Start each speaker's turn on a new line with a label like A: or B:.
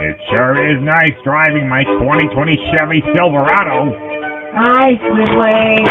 A: It sure is nice driving my 2020 Chevy Silverado.
B: Hi, Midway.